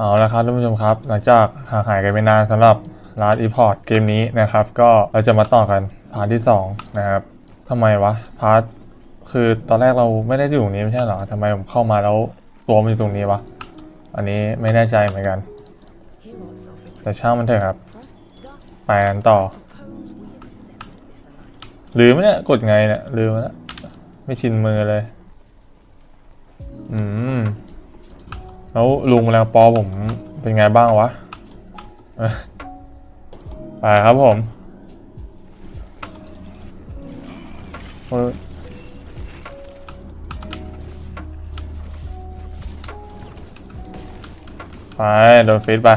เอาละครับท่านผู้ชมครับ หลังจากห่างหายกันไปนานสำหรับร้านอีพอร์ตเกมนี้นะครับ ก็เราจะมาต่อกัน part ที่ 2 นะครับทำไมวะ part คือตอนแรกเราไม่ได้อยู่ตรงนี้ไม่ใช่หรอทำไมผมเข้ามาแล้วตัวมันอยู่ตรงนี้วะ อันนี้ไม่แน่ใจเหมือนกัน แต่ช่างมันเถอะครับไปกันต่อลืมไหมเนี่ยกดไงเนี่ยลืมแล้วไม่ชินมือเลย อืม แล้วลุงแมลงปอผมเป็นไงบ้างวะไปครับผมไปโดนฟีดไป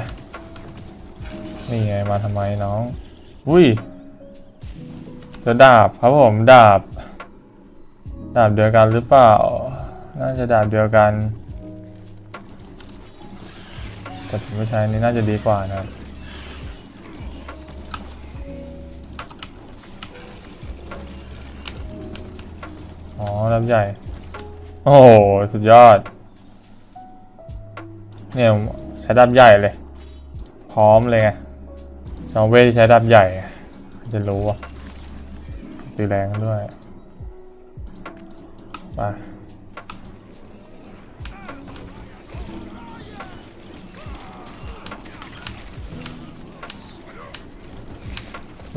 นี่ไงมาทำไมน้อง อุ้ยจะดาบครับผมดาบ ดาบเดียวกันหรือเปล่า น่าจะดาบเดียวกัน แต่ผมไม่ใช้นนี้น่าจะดีกว่านะครับอ๋อดาบใหญ่ โอ้โห สุดยอด เนี่ยใช้ดาบใหญ่เลย พร้อมเลยไงจอมเวที่ใช้ดาบใหญ่ จะรู้อะตีแรงด้วย ไป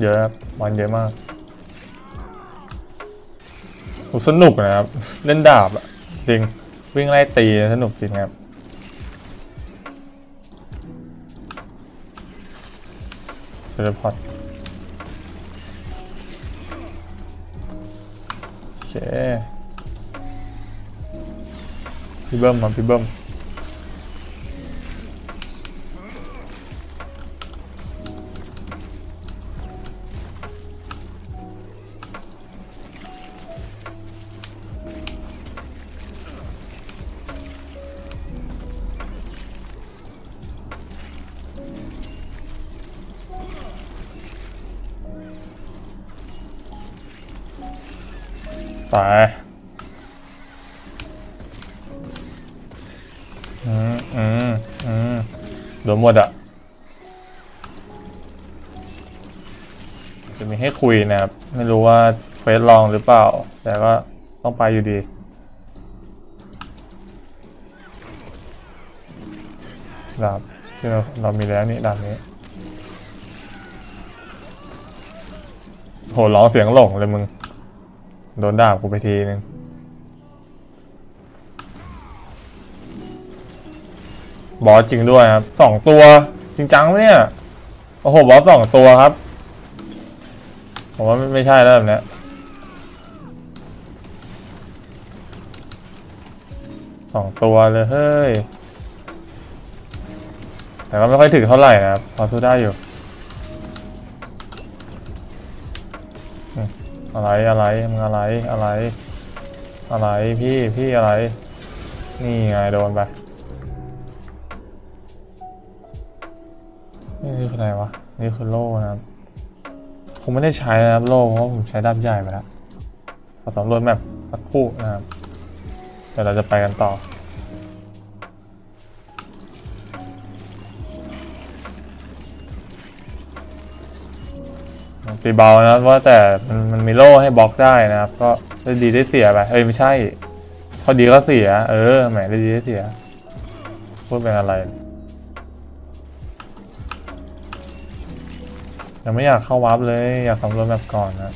เยอะครับบอลเยอะมากสนุกนะครับ เล่นดาบอะจริง วิ่งไล่ตีสนุกจริงครับเซเลพอร์ตโอเคพี่เบิ้มมาพี่เบิ้ม ไปอืมอืมอืมโดนหมดอะ จะมีให้คุยนะครับ ไม่รู้ว่าเควสลองหรือเปล่า แต่ก็ต้องไปอยู่ดีดาบที่เราเรามีแล้วนี่ดาบนี้โหร้องเสียงหลงเลยมึง โดนด่ากูไปทีนึงบอสจริงด้วยครับสองตัว จริงจังไหมเนี่ย โอ้โห บอสสองตัวครับ ผมว่าไม่ใช่แล้วแบบนี้สองตัวเลยเฮ้ย แต่ก็ไม่ค่อยถึงเท่าไหร่นะครับ พอสู้ได้อยู่ อะไรอะไรมึงอะไรอะไร อะไรพี่พี่อะไร นี่ไงโดนไปนี่คืออะไรวะนี่คือโล่นะครับผมไม่ได้ใช้นะครับโล่เพราะผมใช้ดาบใหญ่ไปแล้วขอสำรวจแมปสักครู่นะครับเดี๋ยวเราจะไปกันต่อ ตีเบานะว่าแต่มันมันมีโล่ให้บล็อกได้นะครับ ก็ได้ดีได้เสียไปเอ้ยไม่ใช่พอดีก็เสีย เออแหมได้ดีได้เสียพูดเป็นอะไร ยังไม่อยากเข้าวาร์ปเลย อยากสำรวจแบบก่อนนะ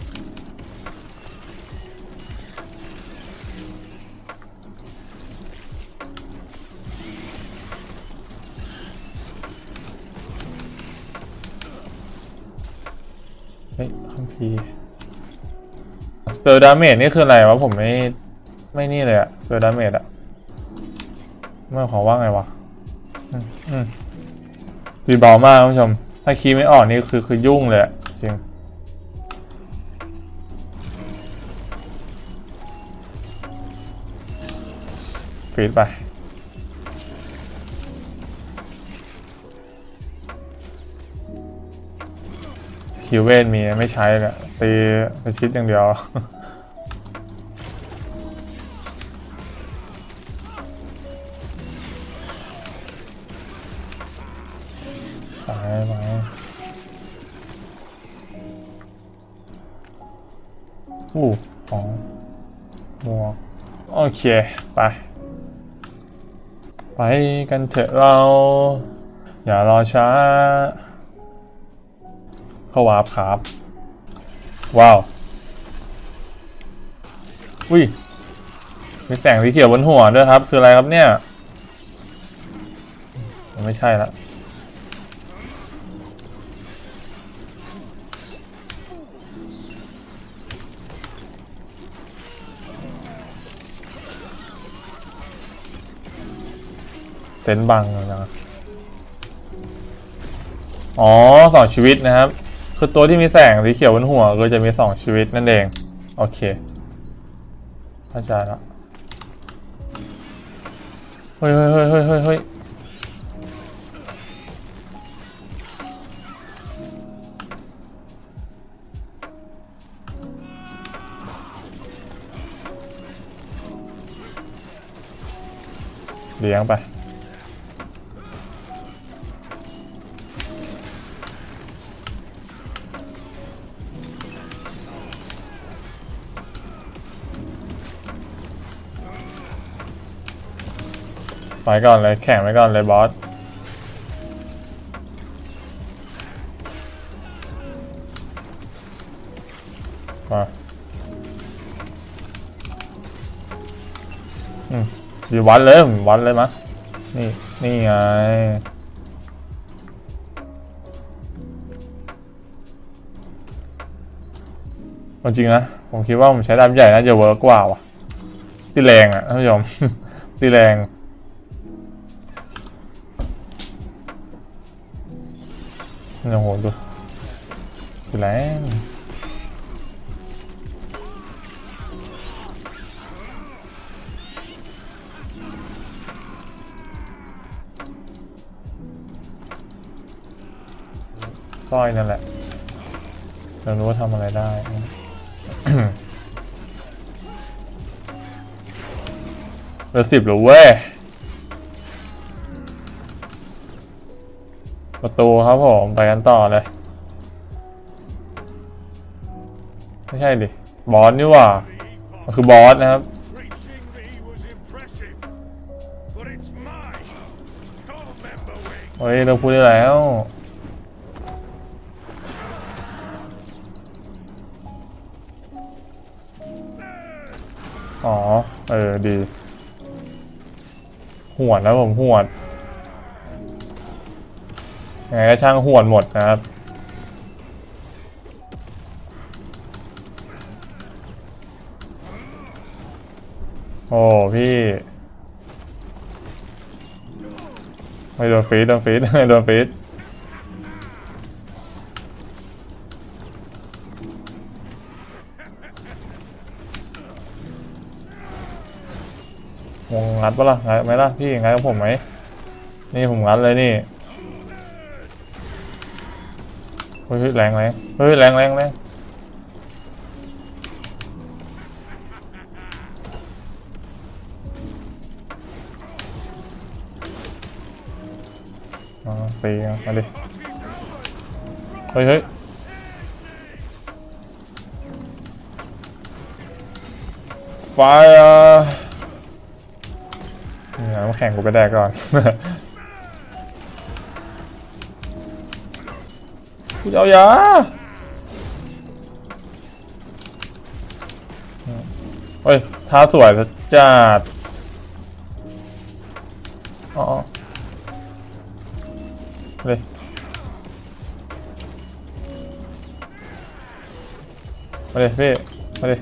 เฮ้ยคัมภีร์ spell damage นี่คืออะไรวะผมไม่ไม่นี่เลยอะ spell damage อะไม่ขอว่าไงวะอืมตีเบามากท่านผู้ชม ถ้าคีย์ไม่ออกนี่คือคือยุ่งเลยจริงฟีดไป คิวเวนมีไม่ใช้เลยตีประชิดอย่างเดียวตายไปอู้ของหมวกโอเค ไป ไปกันเถอะเรา อย่ารอช้า เข้าวาร์ปครับ ว้าว อุ้ย มีแสงสีเขียวบนหัวด้วยครับ คืออะไรครับเนี่ย ไม่ใช่ละเต็นบังเลยนะอ๋อสองชีวิตนะครับ คือตัวที่มีแสงสีเขียวบนหัวก็จะมีสองชีวิตนั่นเอง โอเคเข้าใจแล้วเฮ้ยเฮ้ยเฮ้ยเฮ้ยเฮ้ยเฮ้ยเลี้ยงไป ไปก่อนเลยแข่งไปก่อนเลยบอสมาอืมดีวัดเลยวัดเลยมะนี่นี่ไงจริงนะ ผมคิดว่าผมใช้ดาบใหญ่น่าจะเวิร์กกว่าว่ะ ตีแรงอะท่านผู้ชม ตีแรง โอ้โหดูตีแรงสร้อยนั่นแหละเรารู้ว่าทำอะไรได้เหลือสิบหรือเว้ย ตูครับผม ไปกันต่อเลย ไม่ใช่ดิ บอสนี่ว่า มันคือบอสนะครับ Reaching me was impressive, but it's mine. Don't remember wing. เฮ้ยเราพูดได้แล้วอ๋อ เออ ดี หวดนะผมหวด ยังไงก็ช่างหวดหมดนะครับโอ้พี่ไม่โดนฟีดโดนฟีดโดนฟีดวงงัดปะล่ะงัดไหมล่ะพี่งัดกับผมไหมนี่ผมงัดเลยนี่ เฮ้ยแรงแรงเฮ้ยแรงแรงแรงตีมาดิ เฮ้ยเฮ้ยไฟร์นี่น้ำแข็งกูไปแดกก่อน กูจะเอายาเฮ้ยท้าสวยจัดอ๋อเลยมาดิพี่มาดิ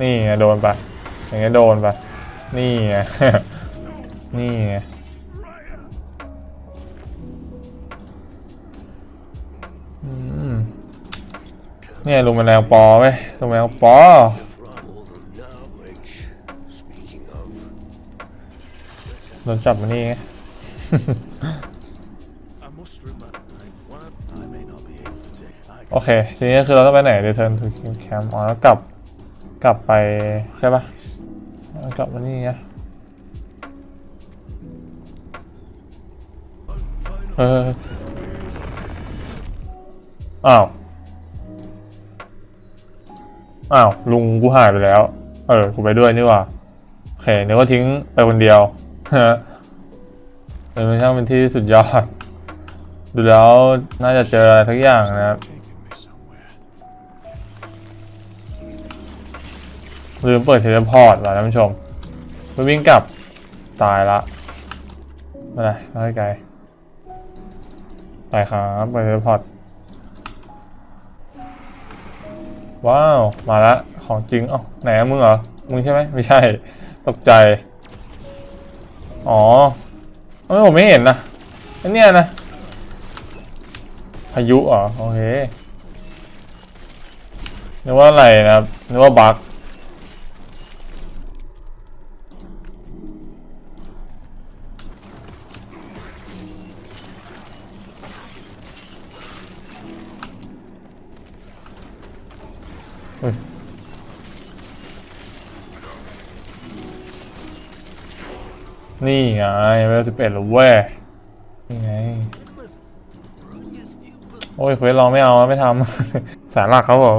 นี่ไงโดนไป อย่างเงี้ยโดนไป นี่ไง นี่ไง เนี่ยลงมาแรงปอไหมลงมาแรงปอโดนจับมานี่ไงโอเค ทีนี้คือเราต้องไปไหนเดเทิร์นทูคิวแคมป์อ๋อแล้วกลับ กลับไป ใช่ป่ะกลับมานี่ไงเอออ้าว อ้าวลุงกูหายไปแล้ว เออ กูไปด้วยนี่ว่าโอเคนึกว่าทิ้งไปคนเดียวฮะเออมันช่างเป็นที่สุดยอด ดูแล้วน่าจะเจออะไรทักอย่างนะครับลืมเปิดเทเลพอร์ตว่ะท่านผู้ชมไปวิ่งกลับตายละไม่เป็นไรไม่ไกลไปครับ ไป teleport ว้าว มาละของจริงเอ้าไหนอะมึงเหรอ มึงใช่ไหมไม่ใช่ ตกใจ อ๋อเอ้ยผมไม่เห็นนะอันเนี้ยนะ พายุเหรอ โอเคนึกว่าอะไรนะครับนึกว่า bug ไงเวลสิบเอ็ดหรือเว้ยนี่ไง โอ้ยเควสลองไม่เอาไม่ทำ สารหลักครับผม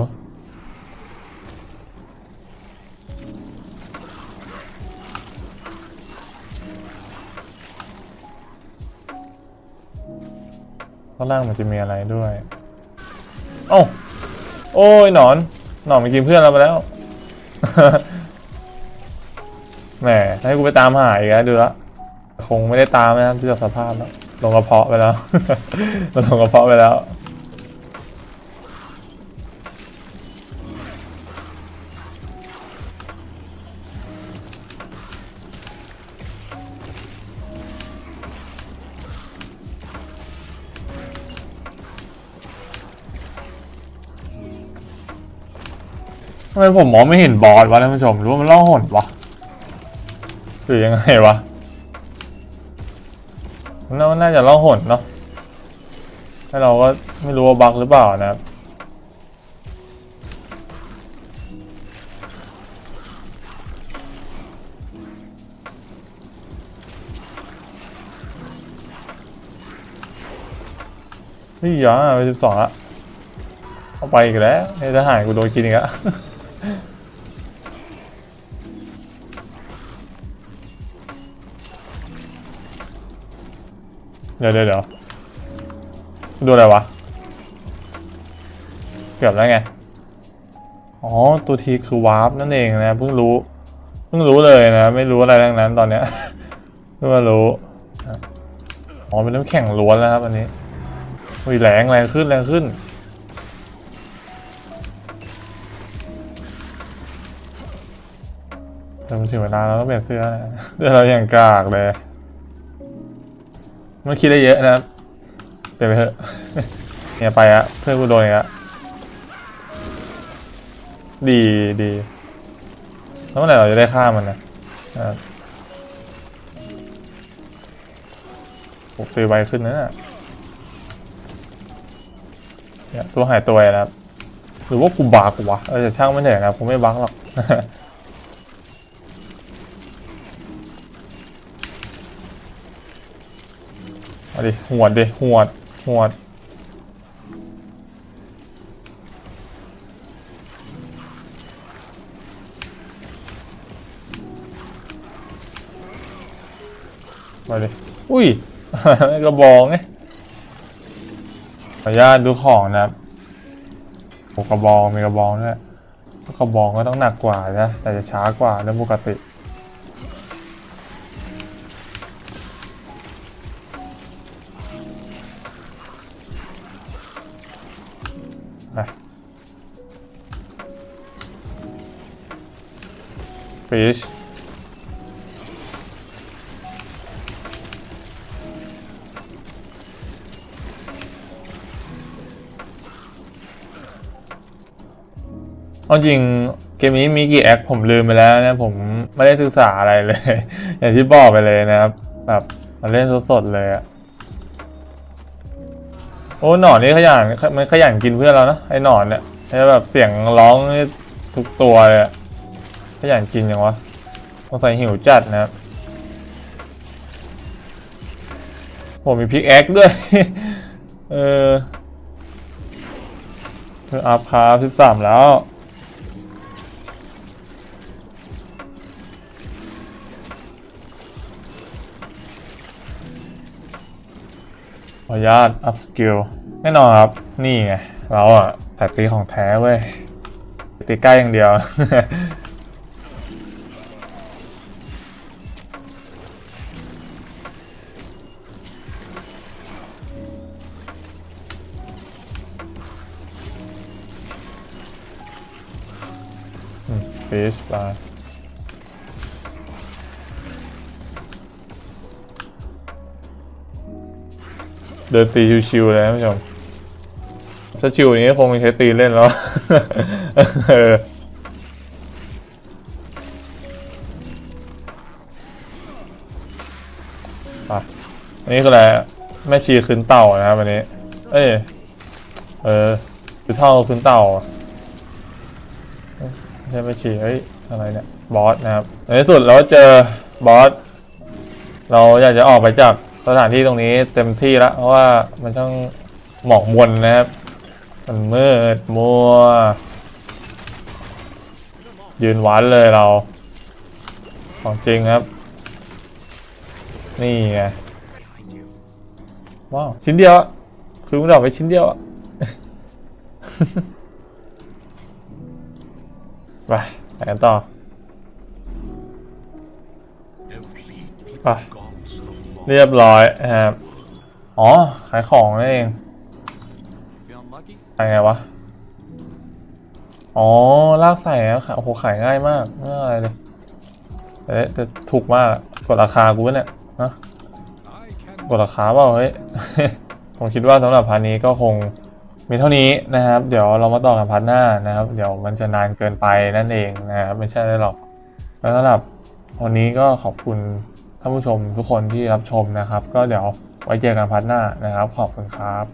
ข้างล่างมันจะมีอะไรด้วยเอ้โอ้ยหนอน หนอนมันกินเพื่อนเราไปแล้ว แหมให้กูไปตามหาอีกแล้วดูละ คงไม่ได้ตามนะครับที่สภาพแล้วลงกระเพาะไปแล้วมันลงกระเพาะไปแล้วทำไมผมมองไม่เห็นบอสวะท่านผู้ชมรู้ว่ามันล่องหนวะหรือยังไงวะ น่าน่าจะล่องหนเนาะแต่เราก็ไม่รู้ว่าบักหรือเปล่านะครับเฮ้ยยังอะไปสิบสองละเอาไปอีกแล้วไอ้ทหารกูโดนกินอีกแล้ว ดี๋ยวเดี๋ยวเดี๋ยวดูอะไรวะ เกือบแล้วไง อ๋อ ตัวทีคือวาร์ปนั่นเองนะ เพิ่งรู้ เพิ่งรู้เลยนะ ไม่รู้อะไรทั้งนั้นตอนเนี้ยเพิ่งมารู้ อ๋อ เป็นน้ำแข็งล้วนแล้วครับอันนี้อุ้ยแรงแรงขึ้นแรงขึ้นแต่มันถึงเวลาเราต้องเปลี่ยนเสื้อนะเสื้อเราอย่างกากเลย มันคิดได้เยอะนะครับเปลี่ยนไปเถอะเนี่ยไปอะเพื่อนกูโดนอีกอะดีดีแล้วเมื่อไหร่เราจะได้ฆ่ามันนะนะครับโอ้ตีไวขึ้นนะเนี่ยเนี่ยตัวหายตัวนะครับ หรือว่ากูบักวะเออจะช่างไม่เถอะนะผมไม่บักหรอก เอาดิหวดดิหวดหวดมาดิอุ้ยกระบองไงขออนุญาตดูของนะครับกระบองมีกระบองด้วยกระบองก็ต้องหนักกว่านะแต่จะช้ากว่าเรื่องปกติ ฟิชเอาจริงเกมนี้มีกี่แอคผมลืมไปแล้วนะผมไม่ได้ศึกษาอะไรเลย อย่างที่บอกไปเลยนะครับ แบบมาเล่นสดๆเลยอะโอ้หนอนนี่ขยันมันขยันกินเพื่อนเรานะไอ้หนอนเนี่ยไอ้แบบเสียงร้องทุกตัวเลยอะ ขยานกินยังวะสงสัยหิวจัดนะครับผมมีพิกแอคด้วย เออเธออัพครัสิบสามแล้ว ขอานุาตอัพสกิลแน่นอนครับ นี่ไง เราอะแตกตีของแท้เว้ยตีใกล้อย่างเดียว ฟิชปลาเดินตีชิวๆเลยท่านผู้ชมถ้าชิวอย่างนี้คงใช้ตีเล่นแล้วอันนี้คืออะไรแม่ชีคืนเต่านะครับอันนี้ เอ้ย เออคือเท่าคืนเต่า ใช่ไม่ชีเฮ้ยอะไรเนี่ยบอสนะครับในที่สุดเราเจอบอสเราอยากจะออกไปจากสถานที่ตรงนี้เต็มที่ล้วเพราะว่ามันช่างหมอกมนนะครับมันมืดมัว ยืนหวานเลยเรา ของจริงครับ นี่ไงว้าวชิ้นเดียว คือมันดอกไปชิ้นเดียวอะ ไปไปกันต่อไปเรียบร้อยครับอ๋อ ขายของนั่นเอง Feeling lucky? ขายไงวะ อ๋อ ลากใส่แล้วขายโอ้โห ขายง่ายมากไม่อะไรเลยแต่แต่ถูกมากกดราคากูเนี่ยนะกดราคาเปล่าเฮ้ย ผมคิดว่าสำหรับพาร์นี้ก็คง มีเท่านี้นะครับ เดี๋ยวเรามาต่อกัน part หน้านะครับ เดี๋ยวมันจะนานเกินไปนั่นเองนะครับไม่ใช่ได้หรอก แล้วสำหรับวันนี้ก็ขอบคุณท่านผู้ชมทุกคนที่รับชมนะครับ ก็เดี๋ยวไว้เจอกัน part หน้านะครับ ขอบคุณครับ